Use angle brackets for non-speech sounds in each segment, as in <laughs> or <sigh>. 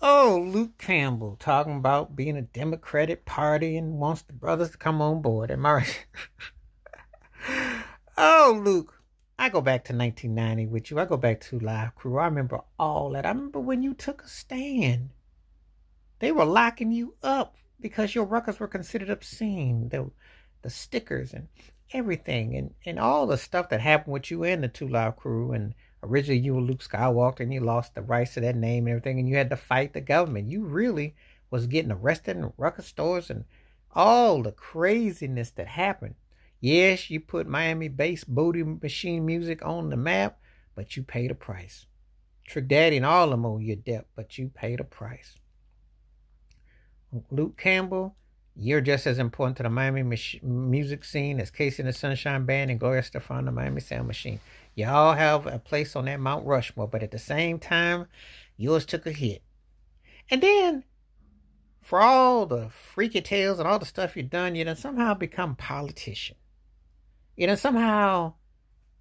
Oh, Luke Campbell talking about being a Democratic Party and wants the brothers to come on board. Am I right? <laughs> oh, Luke. I go back to 1990 with you. I go back to Live Crew. I remember all that. I remember when you took a stand. They were locking you up because your records were considered obscene. The, the stickers and everything and, and all the stuff that happened with you and the Two Live Crew and originally you were Luke Skywalker and you lost the rights to that name and everything and you had to fight the government. You really was getting arrested in record stores and all the craziness that happened. Yes, you put Miami bass booty machine music on the map, but you paid a price. Trick Daddy and all of them owe you debt, but you paid a price. Luke Campbell, you're just as important to the Miami music scene as KC and the Sunshine Band and Gloria Estefan, the Miami Sound Machine. Y'all have a place on that Mount Rushmore, but at the same time, yours took a hit. And then, for all the freaky tales and all the stuff you've done, you done somehow become politician. You know, somehow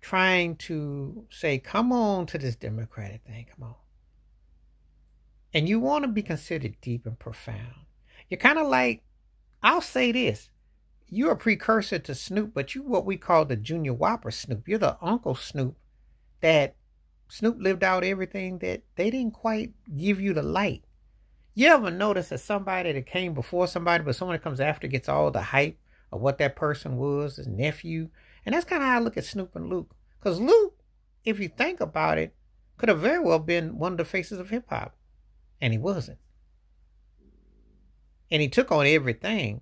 trying to say, come on to this Democratic thing, come on. And you want to be considered deep and profound. You're kind of like, I'll say this you're a precursor to Snoop, but you what we call the Junior Whopper Snoop. You're the Uncle Snoop that Snoop lived out everything that they didn't quite give you the light. You ever notice that somebody that came before somebody, but someone that comes after gets all the hype of what that person was, his nephew? And that's kind of how I look at Snoop and Luke. Because Luke, if you think about it, could have very well been one of the faces of hip hop. And he wasn't. And he took on everything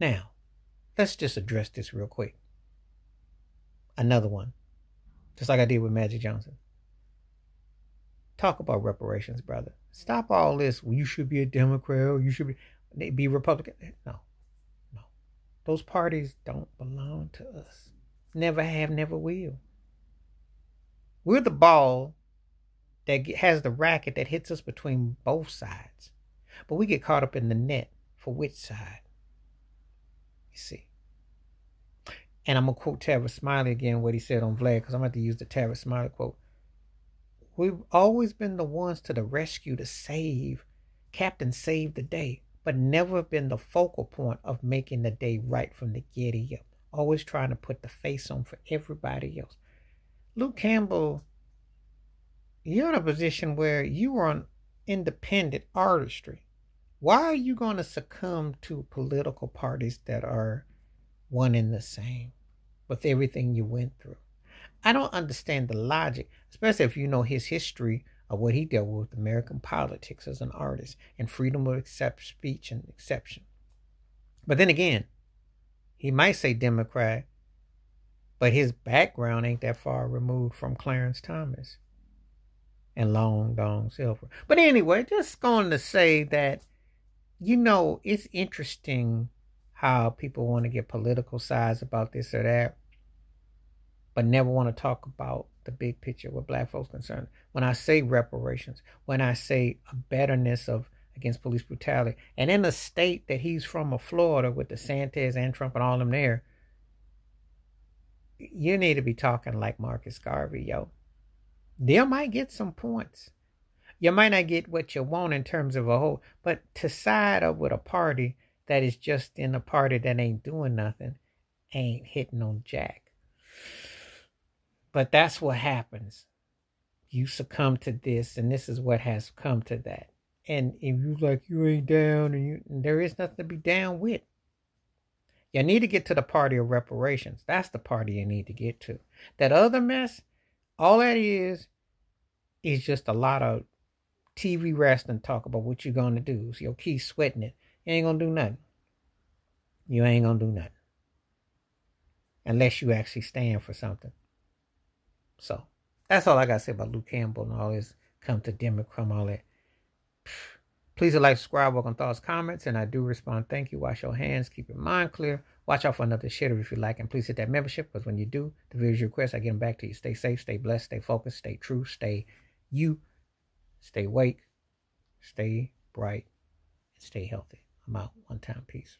now, let's just address this real quick. Another one, just like I did with Magic Johnson. Talk about reparations, brother. Stop all this. You should be a Democrat or you should be, be Republican. No, no. Those parties don't belong to us. Never have, never will. We're the ball that has the racket that hits us between both sides. But we get caught up in the net for which side? You see. And I'm going to quote Tavis Smiley again, what he said on Vlad, because I'm going to use the Tavis Smiley quote. We've always been the ones to the rescue to save. Captain saved the day, but never been the focal point of making the day right from the giddy up. Always trying to put the face on for everybody else. Luke Campbell, you're in a position where you are an independent artistry. Why are you going to succumb to political parties that are one and the same with everything you went through? I don't understand the logic, especially if you know his history of what he dealt with American politics as an artist and freedom of accept speech and exception. But then again, he might say Democrat, but his background ain't that far removed from Clarence Thomas and Long Dong Silver. But anyway, just going to say that you know, it's interesting how people want to get political sides about this or that, but never want to talk about the big picture with black folks concerned. When I say reparations, when I say a betterness of against police brutality, and in the state that he's from, of Florida, with DeSantis and Trump and all them there, you need to be talking like Marcus Garvey, yo. They might get some points you might not get what you want in terms of a whole, but to side up with a party that is just in a party that ain't doing nothing ain't hitting on Jack. But that's what happens. You succumb to this, and this is what has come to that. And if you like you ain't down, and you there is nothing to be down with. You need to get to the party of reparations. That's the party you need to get to. That other mess, all that is, is just a lot of TV wrestling talk about what you're gonna do. So you'll keep sweating it. You ain't gonna do nothing. You ain't gonna do nothing. Unless you actually stand for something. So that's all I gotta say about Luke Campbell and all this come to Democrat, all that. <sighs> Please like, subscribe, welcome thoughts, comments, and I do respond. Thank you. Wash your hands, keep your mind clear. Watch out for another shitter if you like, and please hit that membership because when you do, the videos you request, I get them back to you. Stay safe, stay blessed, stay focused, stay true, stay you Stay awake, stay bright, and stay healthy. I'm out. One time. Peace.